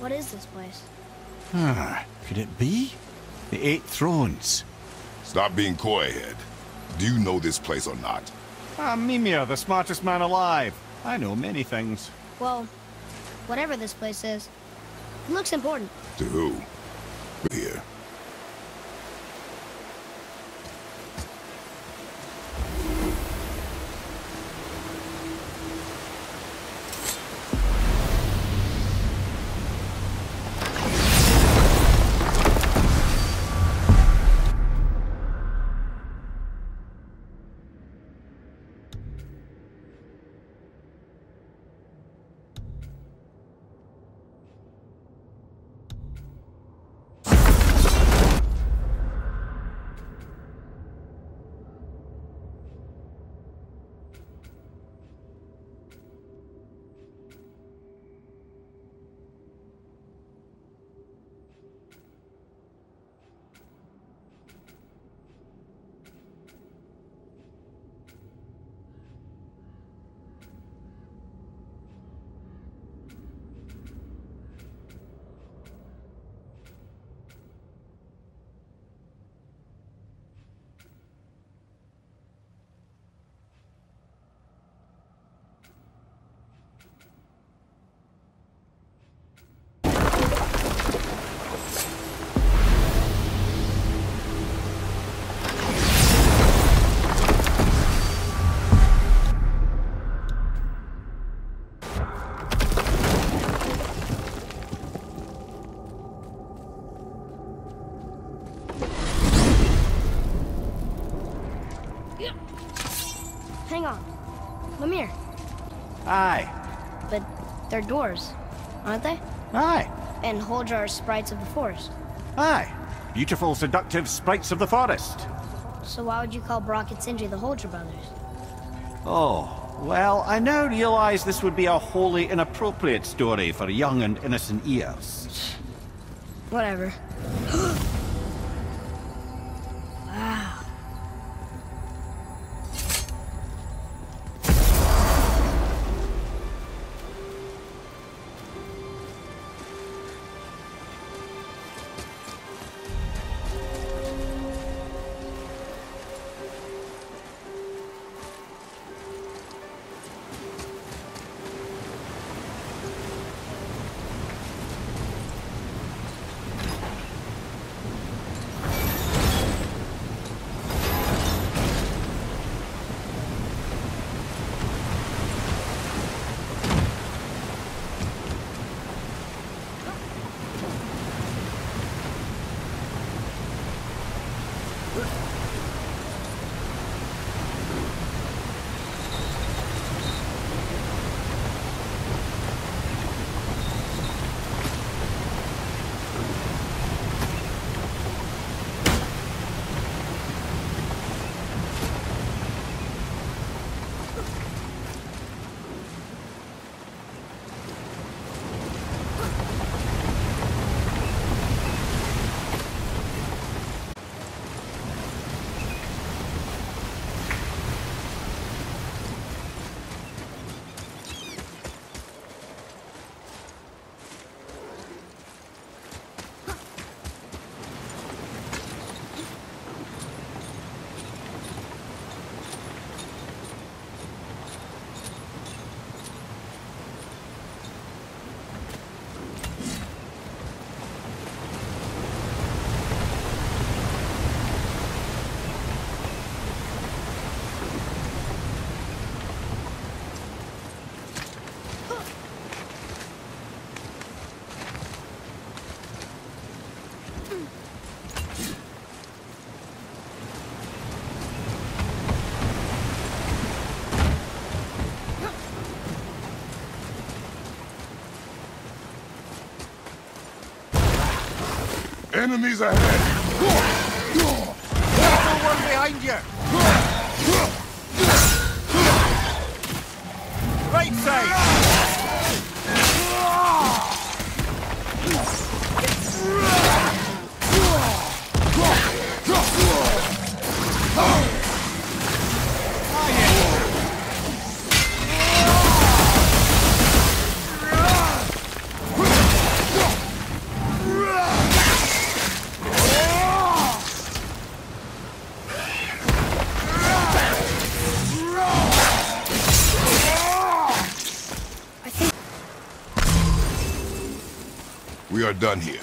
What is this place? Ah, could it be? The Eight Thrones. Stop being coy, Head. Do you know this place or not? I'm Mimir, the smartest man alive. I know many things. Well, whatever this place is, it looks important. To who? Hang on. Mimir, Aye. but they're doors, aren't they? Aye. And Huldra are sprites of the forest. Aye. Beautiful, seductive sprites of the forest. So why would you call Brok and Sindri the Huldra brothers? Oh, well, I now realize this would be a wholly inappropriate story for young and innocent ears. Whatever. Enemies ahead! one behind you! Done here.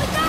Oh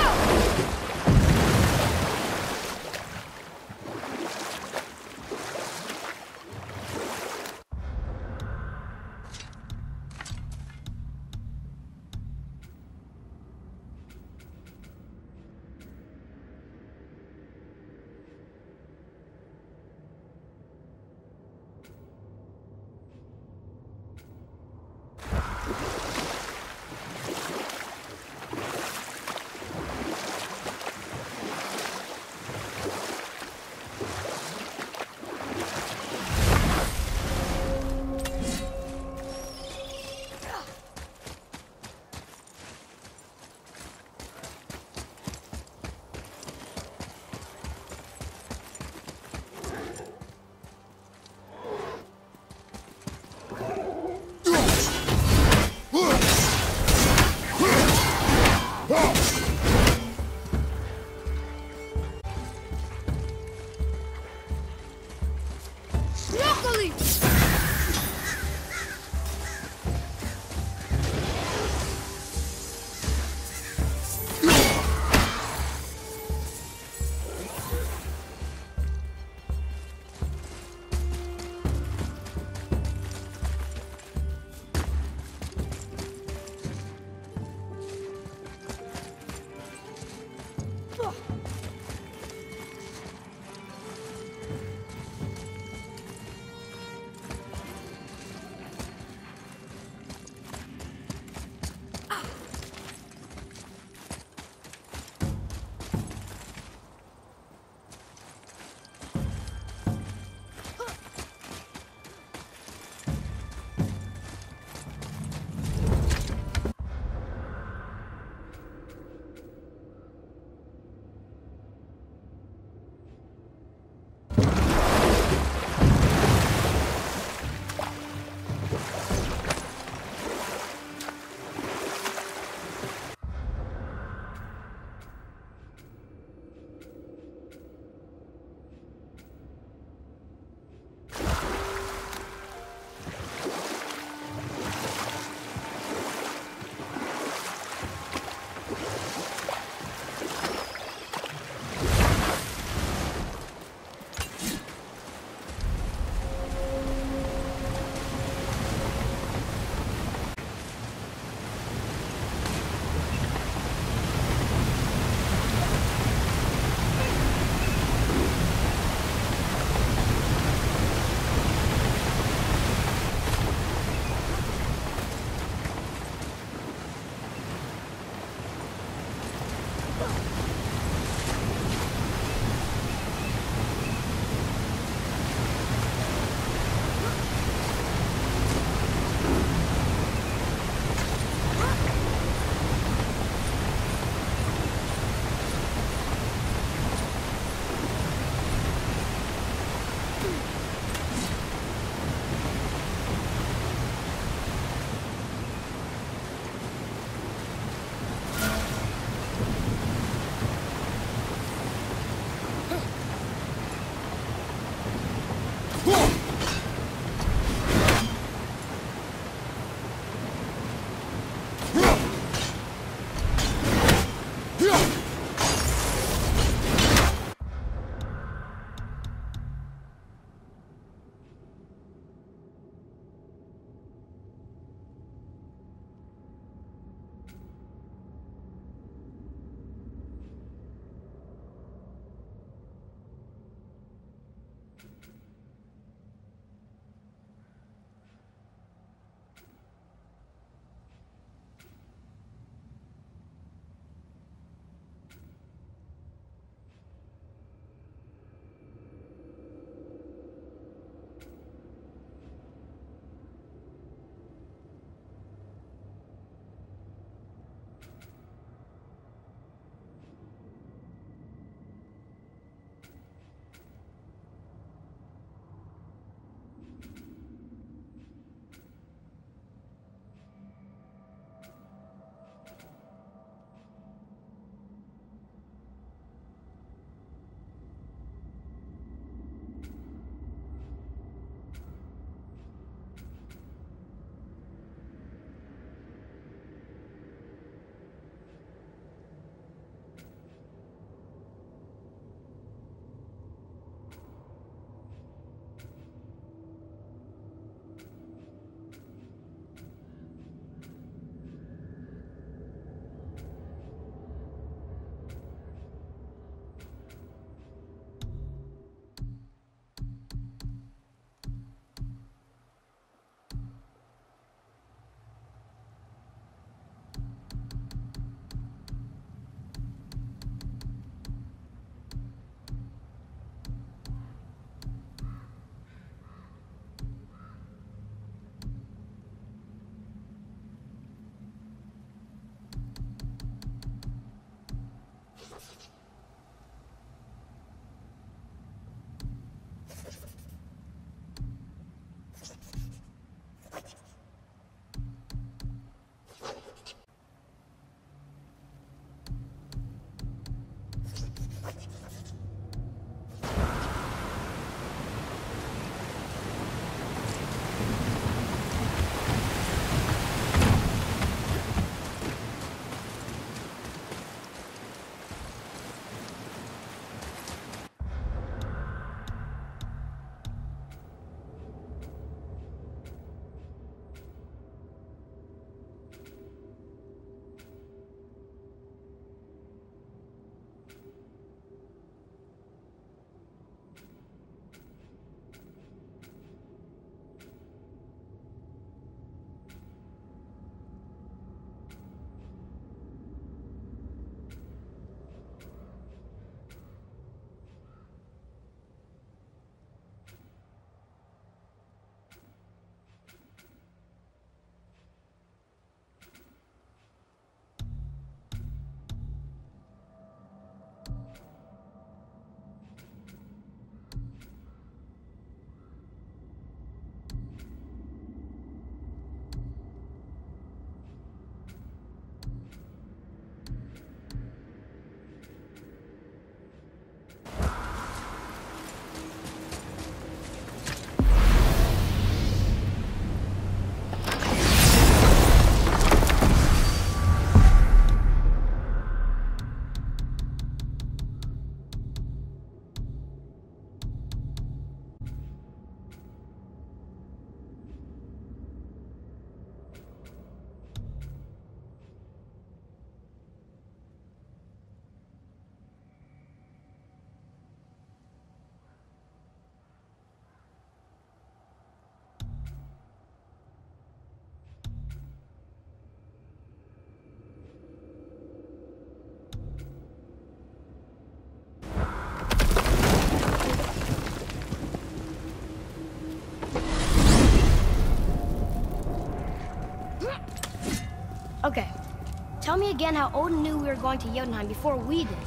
Tell me again how Odin knew we were going to Jotunheim before we did.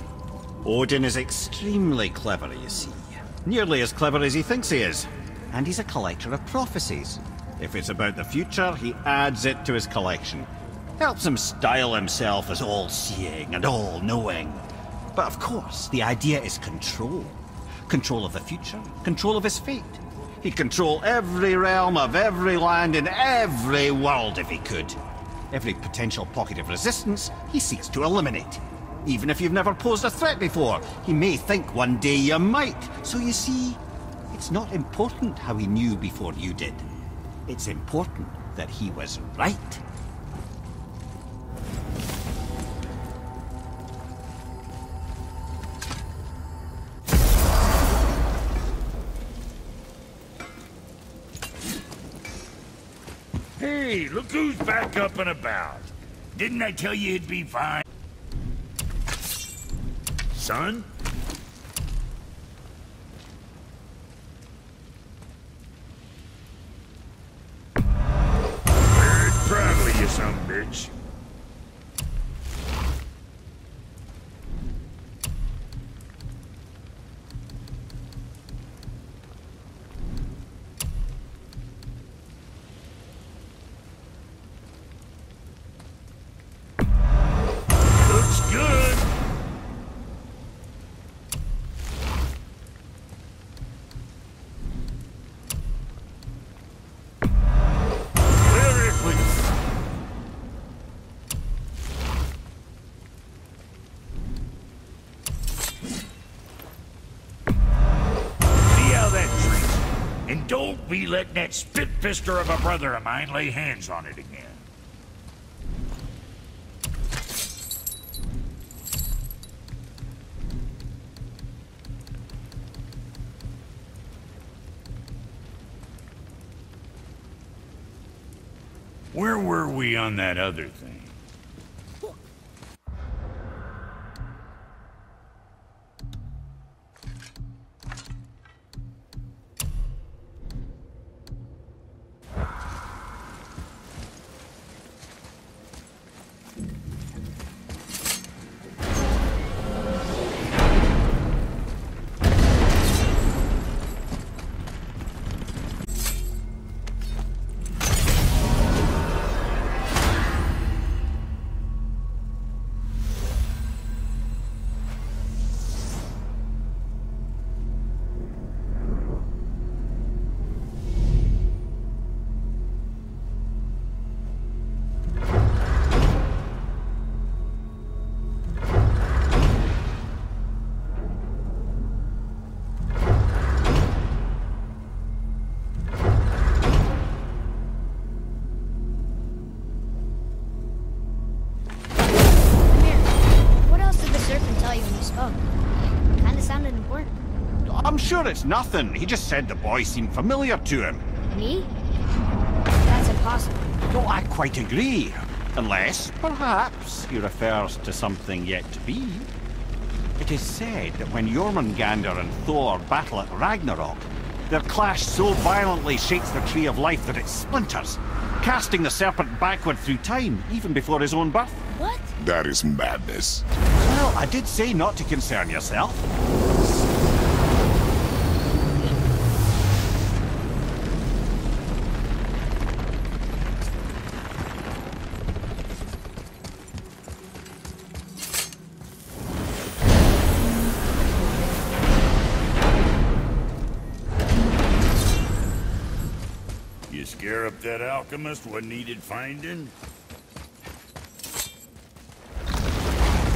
Odin is extremely clever, you see. Nearly as clever as he thinks he is. And he's a collector of prophecies. If it's about the future, he adds it to his collection. Helps him style himself as all-seeing and all-knowing. But of course, the idea is control. Control of the future, control of his fate. He'd control every realm of every land in every world if he could. Every potential pocket of resistance, he seeks to eliminate. Even if you've never posed a threat before, he may think one day you might. So you see, it's not important how he knew before you did. It's important that he was right. Hey, look who's back up and about. Didn't I tell you it'd be fine? Son? Proud of you, son bitch. Letting that spit-fister of a brother of mine lay hands on it again. Where were we on that other thing? Sure it's nothing. He just said the boy seemed familiar to him. Me? That's impossible. No, I quite agree. Unless, perhaps, he refers to something yet to be. It is said that when Jormungandr and Thor battle at Ragnarok, their clash so violently shakes the Tree of Life that it splinters, casting the serpent backward through time, even before his own birth. What? That is madness. Well, I did say not to concern yourself. That alchemist what needed finding?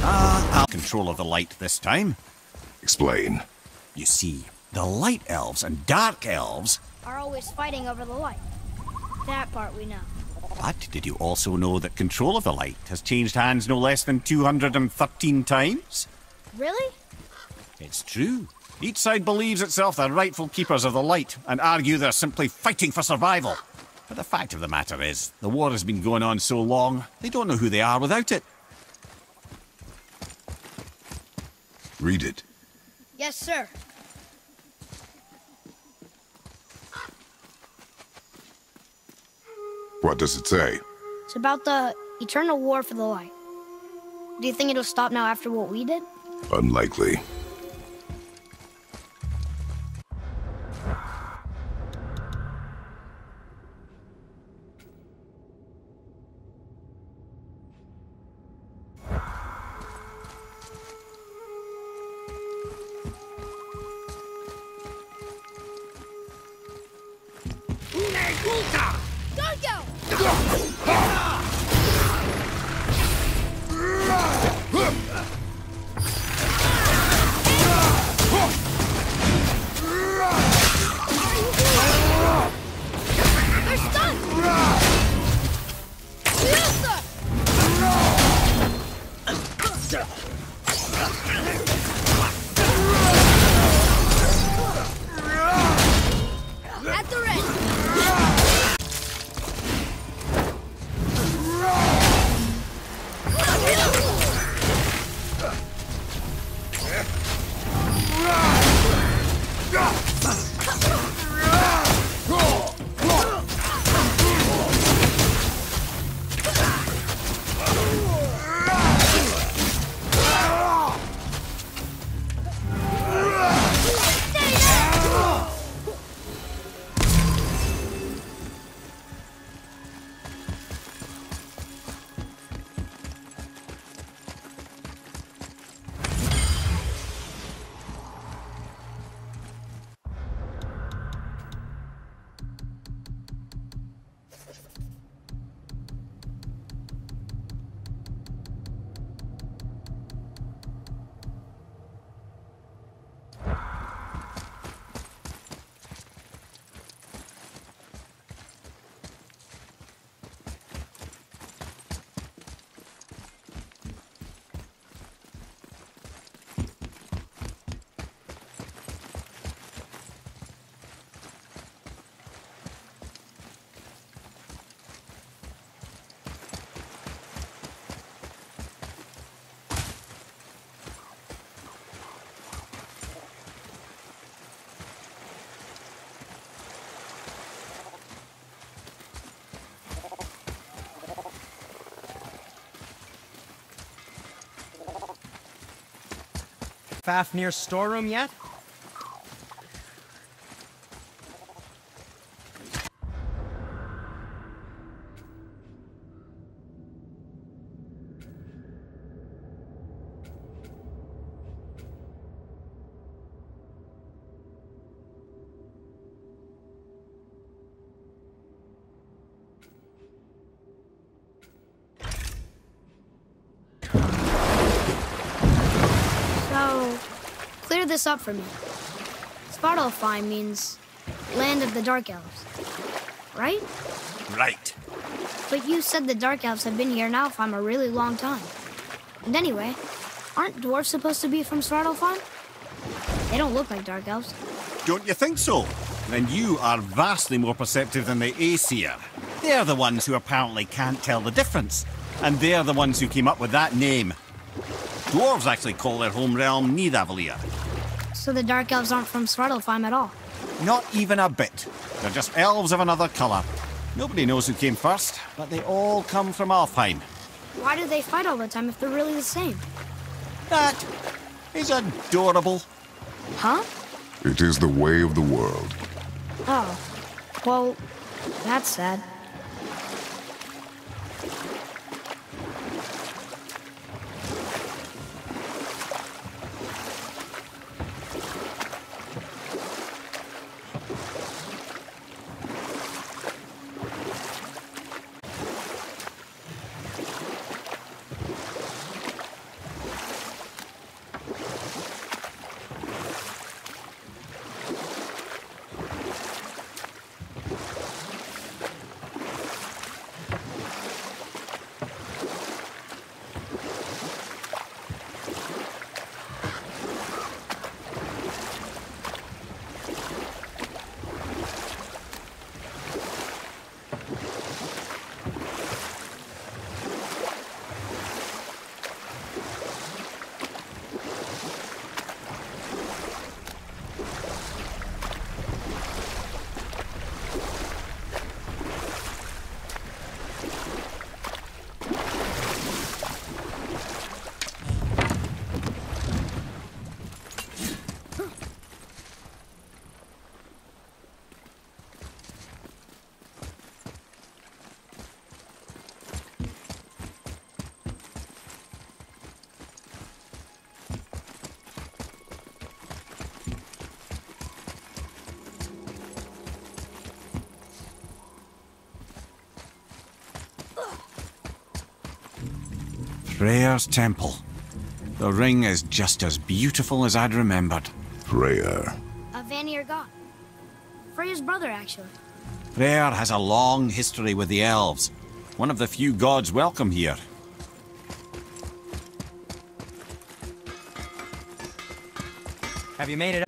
Ah, I'll control of the light this time. Explain. You see, the light elves and dark elves. Are always fighting over the light. That part we know. But did you also know that control of the light has changed hands no less than 213 times? Really? It's true. Each side believes itself the rightful keepers of the light and argue they're simply fighting for survival. But the fact of the matter is, the war has been going on so long, they don't know who they are without it. Read it. Yes, sir. What does it say? It's about the eternal war for the light. Do you think it'll stop now after what we did? Unlikely. Fafnir storeroom yet? This up for me. Svartalfheim means land of the Dark Elves, right? Right. But you said the Dark Elves have been here now for a really long time. And anyway, aren't dwarves supposed to be from Svartalfheim? They don't look like Dark Elves. Don't you think so? Then you are vastly more perceptive than the Aesir. They're the ones who apparently can't tell the difference. And they're the ones who came up with that name. Dwarves actually call their home realm Nidavellir. So the Dark Elves aren't from Svartalfheim at all. Not even a bit. They're just elves of another colour. Nobody knows who came first, but they all come from Alfheim. Why do they fight all the time if they're really the same? That is adorable. Huh? It is the way of the world. Oh. Well, that's sad. Freyr's temple. The ring is just as beautiful as I'd remembered. Freyr. A Vanir god. Freya's brother, actually. Freyr has a long history with the elves. One of the few gods welcome here. Have you made it?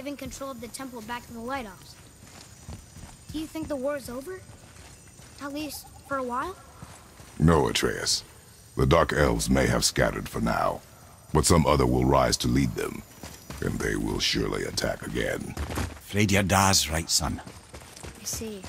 Giving control of the temple back to the Light Elves, do you think the war is over? At least, for a while? No, Atreus. The Dark Elves may have scattered for now, but some other will rise to lead them, and they will surely attack again. Afraid your dad's right, son. I see.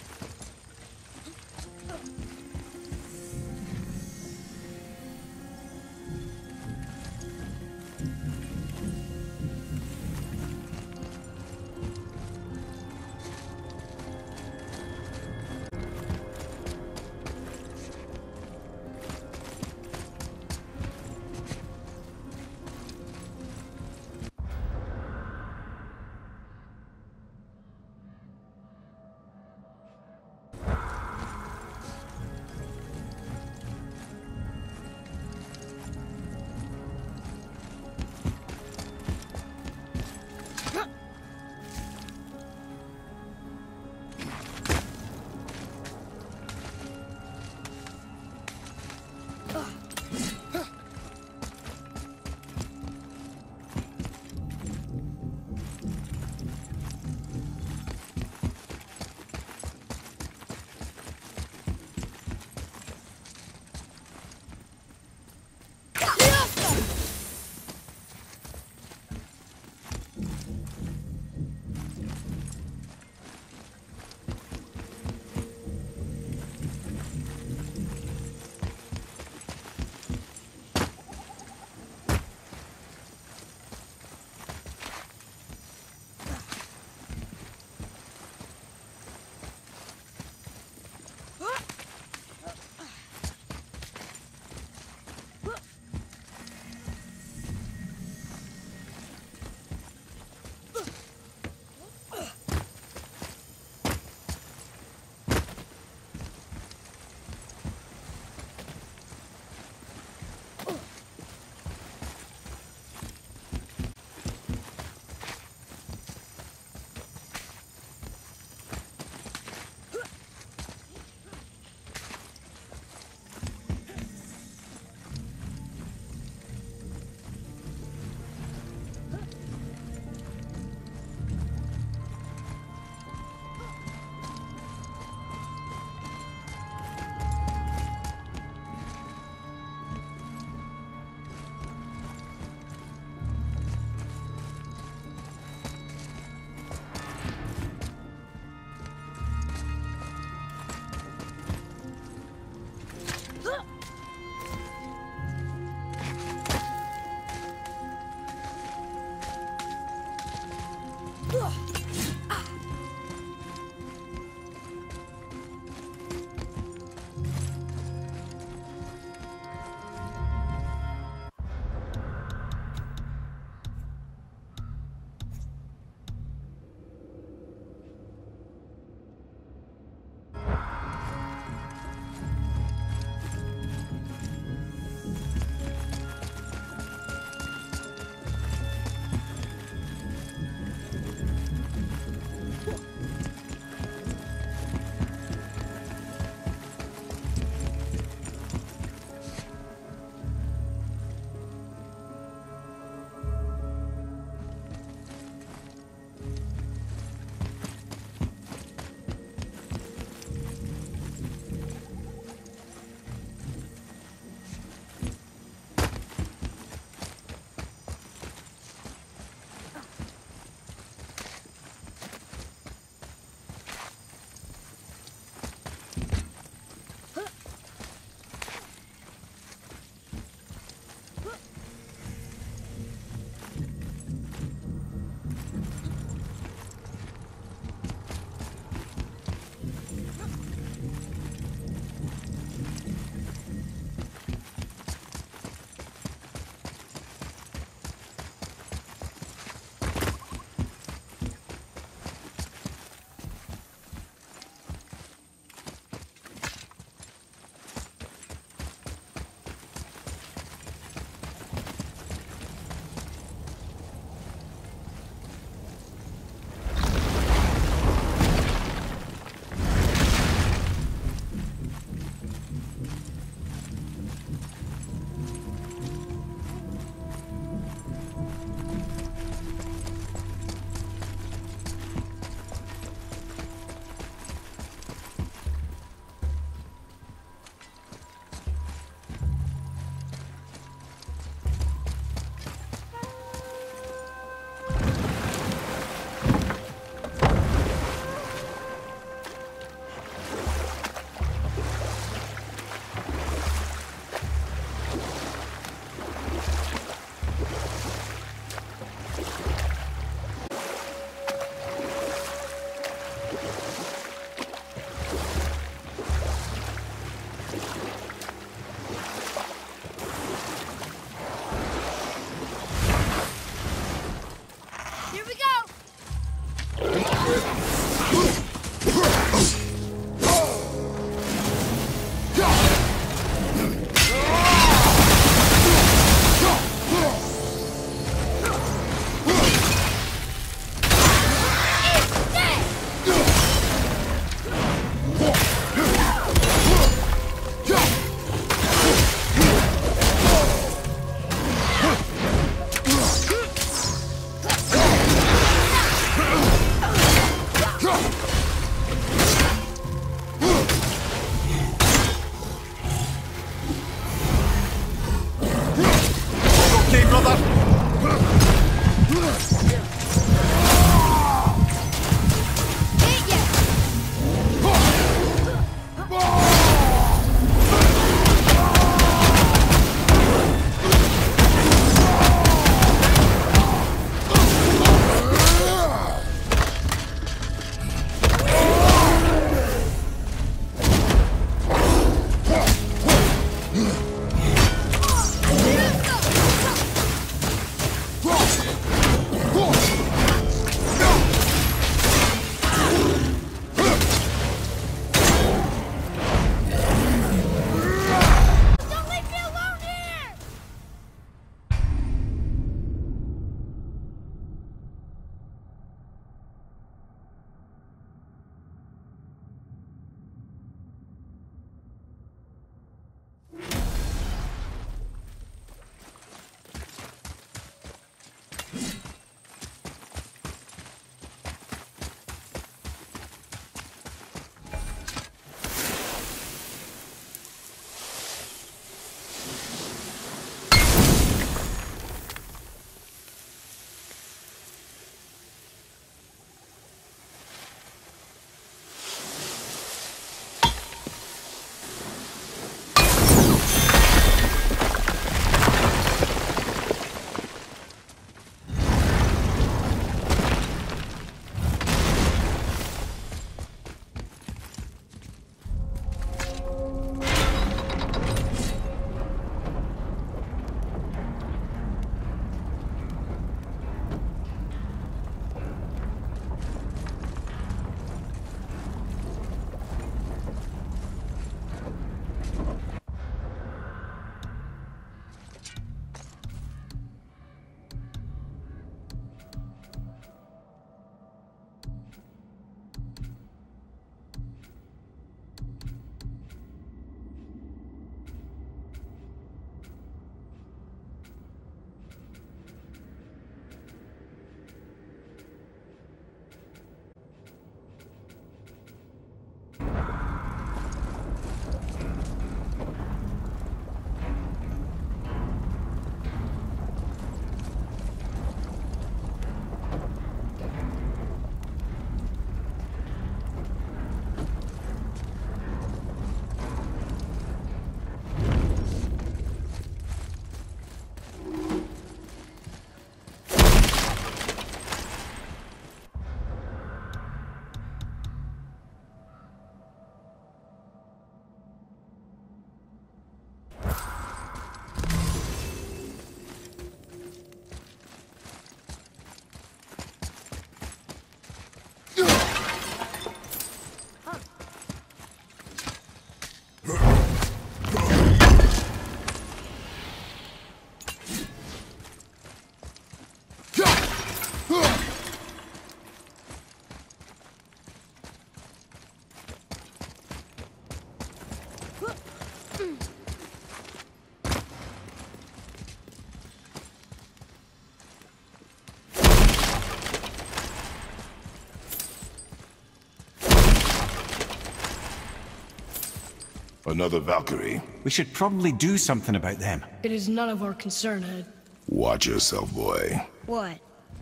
Another Valkyrie. We should probably do something about them. It is none of our concern, Ed. Watch yourself, boy. What?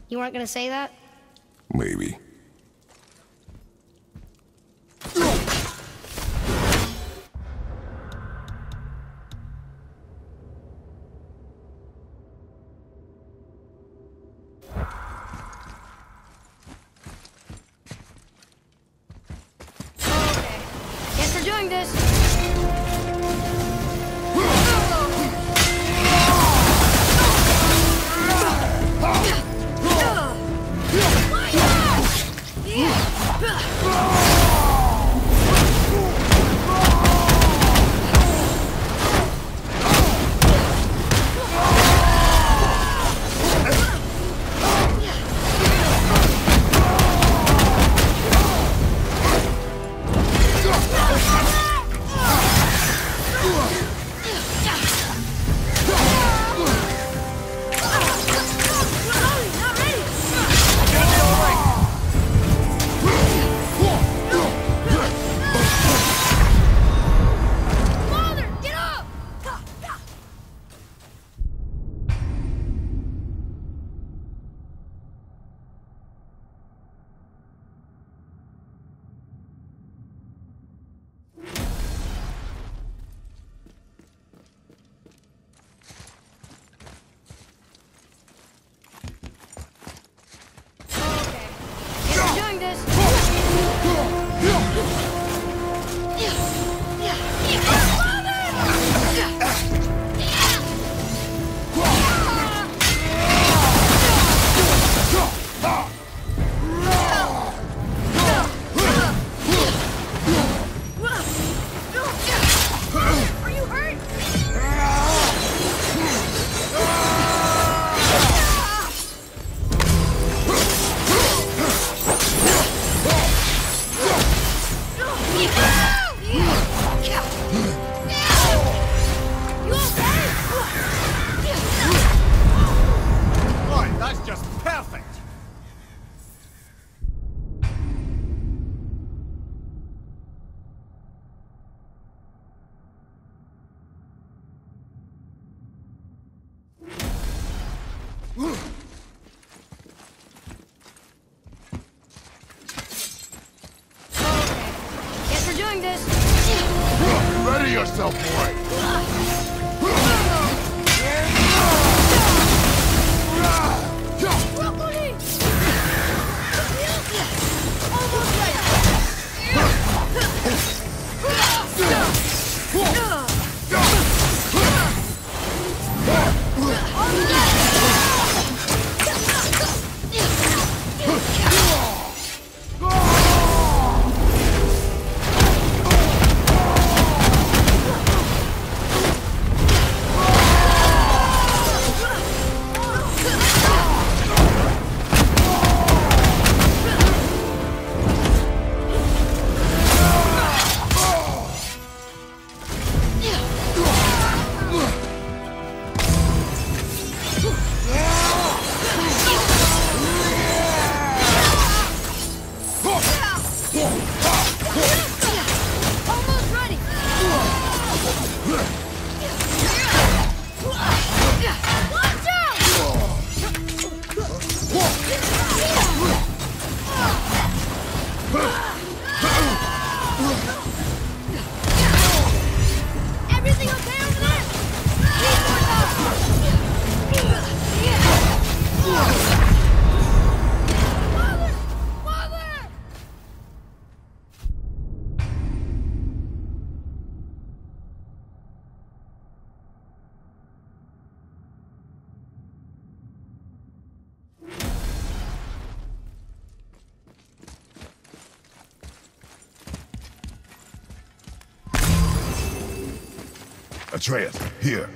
You weren't gonna say that? Maybe. Atreus, here.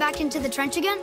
Back into the trench again?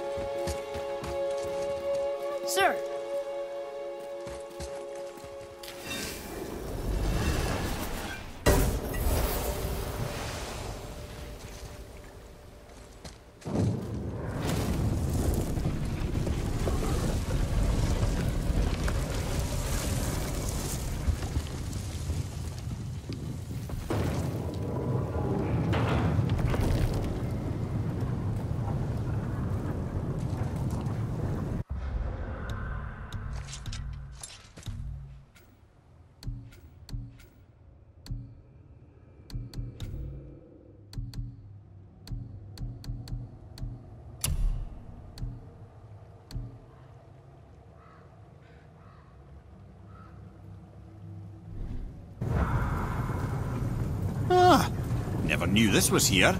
This was here.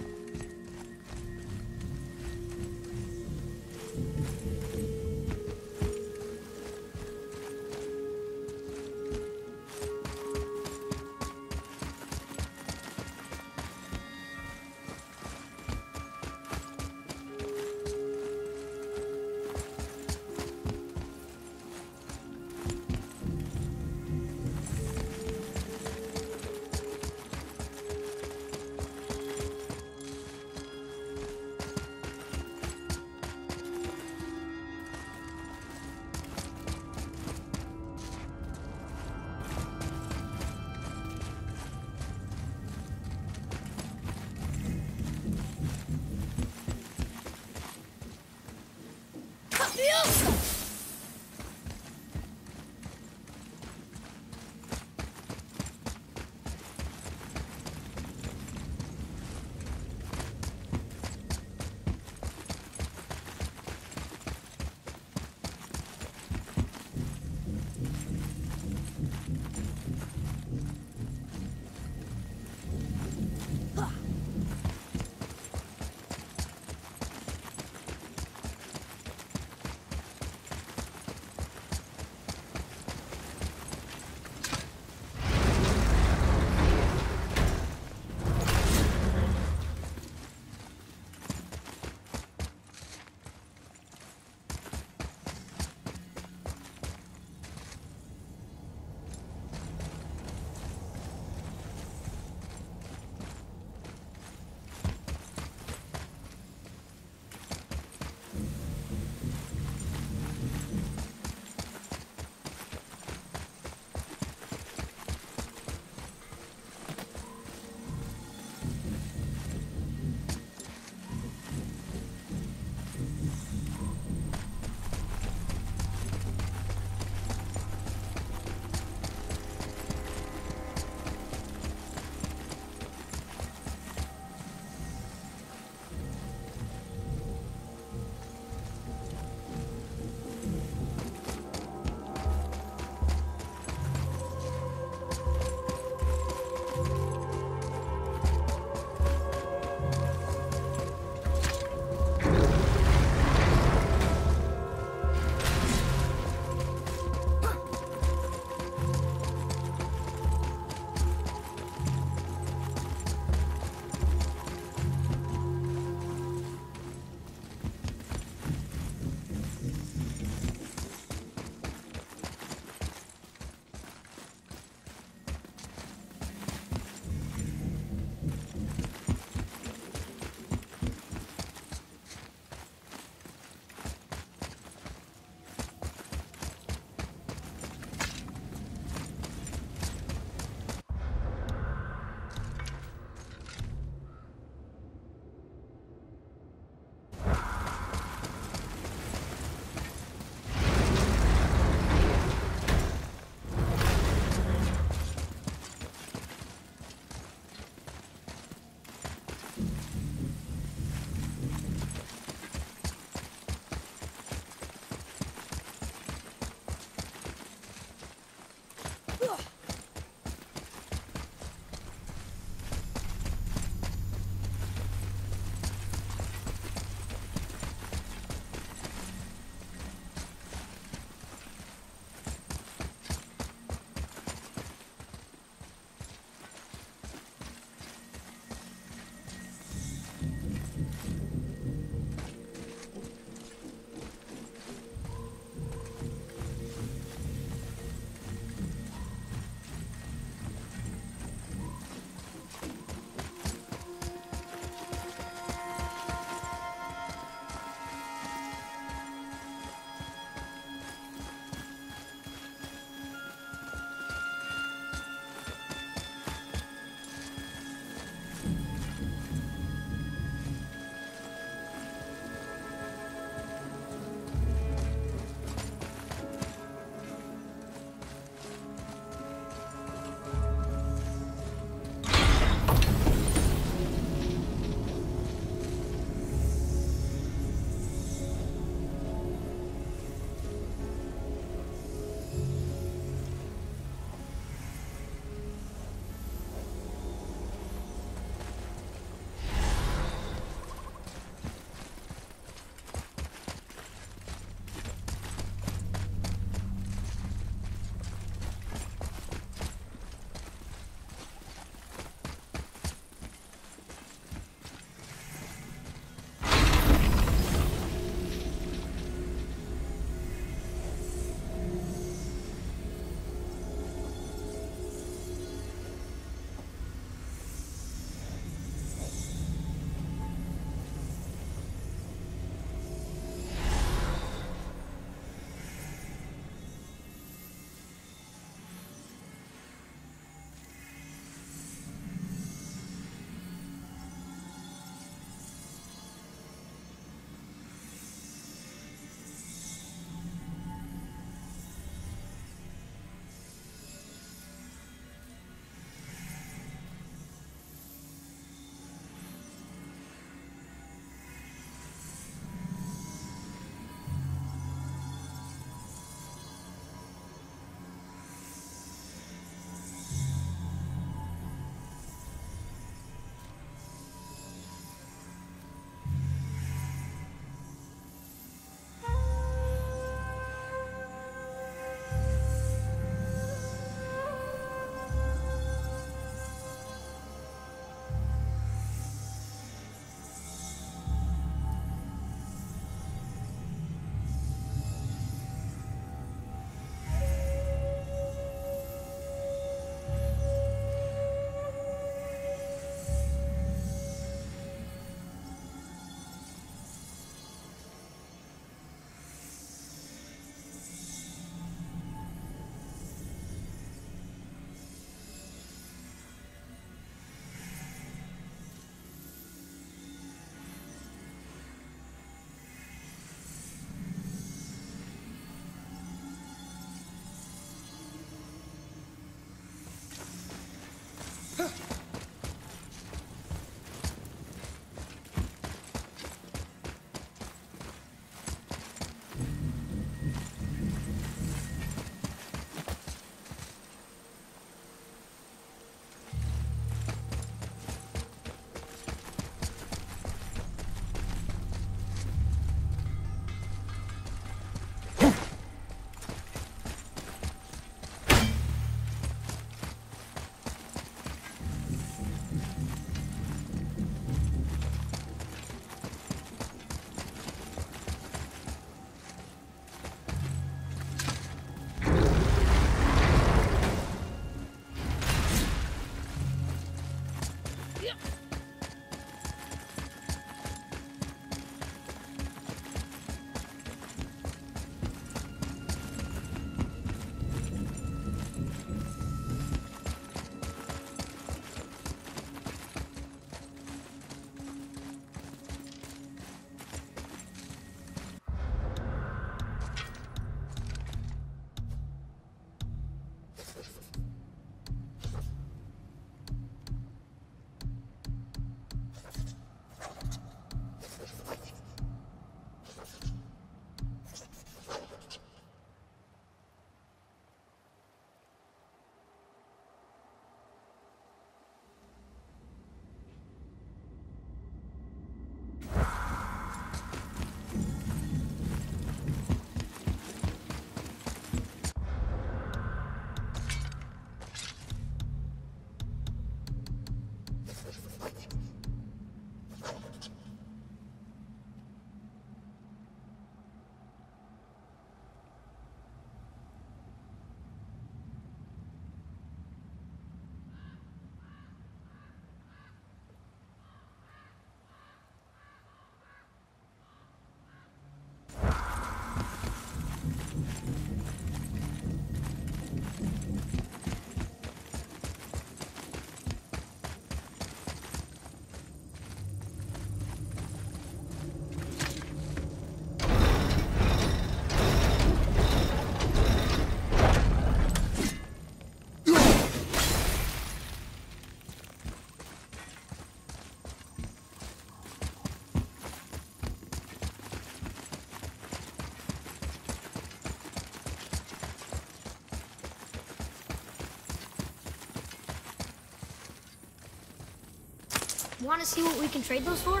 Want to see what we can trade those for?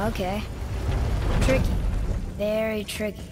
Okay. Tricky. Very tricky.